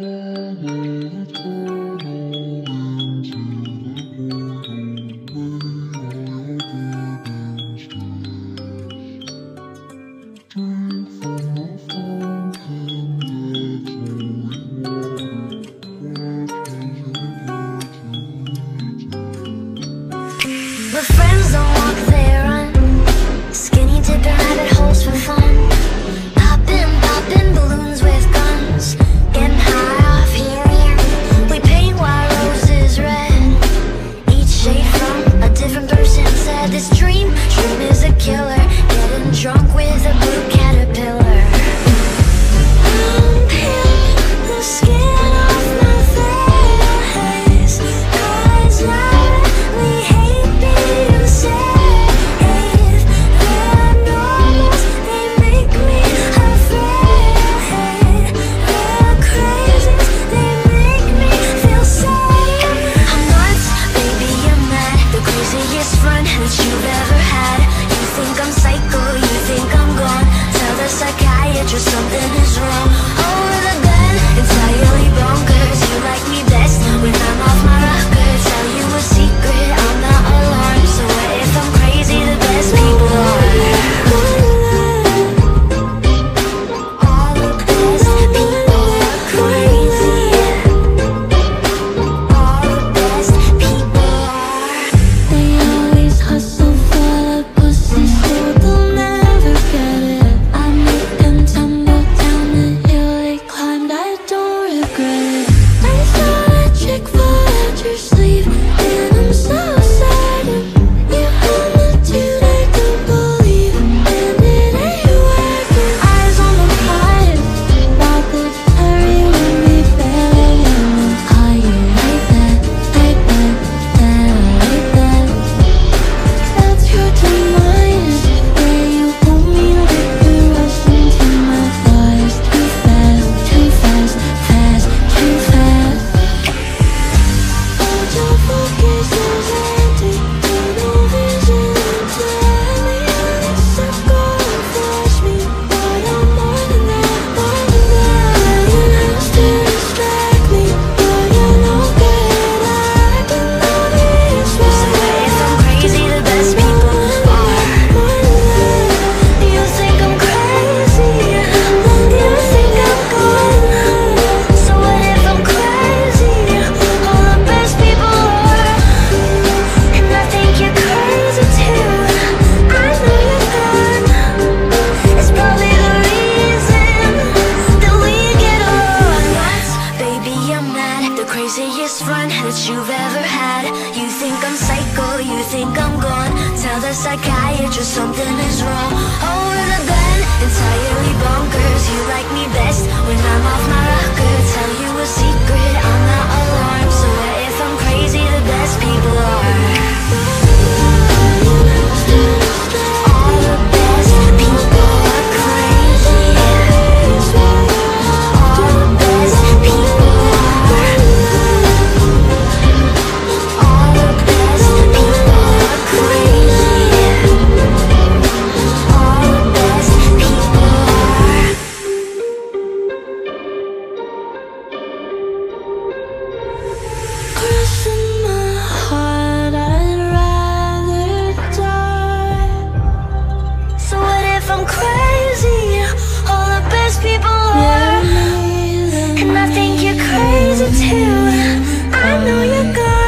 Mm. best friend that you've ever had. You think I'm psycho, you think I'm gone. Tell the psychiatrist something I know you're gone.